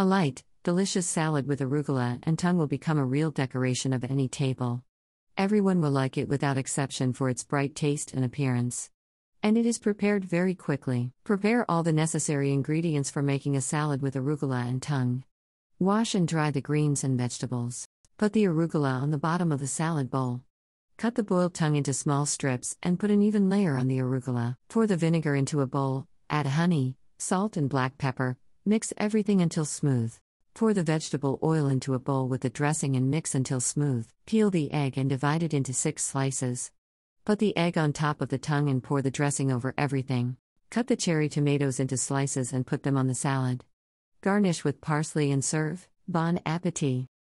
A light, delicious salad with arugula and tongue will become a real decoration of any table. Everyone will like it without exception for its bright taste and appearance. And it is prepared very quickly. Prepare all the necessary ingredients for making a salad with arugula and tongue. Wash and dry the greens and vegetables. Put the arugula on the bottom of the salad bowl. Cut the boiled tongue into small strips and put an even layer on the arugula. Pour the vinegar into a bowl, add honey, salt, and black pepper, mix everything until smooth. Pour the vegetable oil into a bowl with the dressing and mix until smooth. Peel the egg and divide it into six slices. Put the egg on top of the tongue and pour the dressing over everything. Cut the cherry tomatoes into slices and put them on the salad. Garnish with parsley and serve. Bon appetit!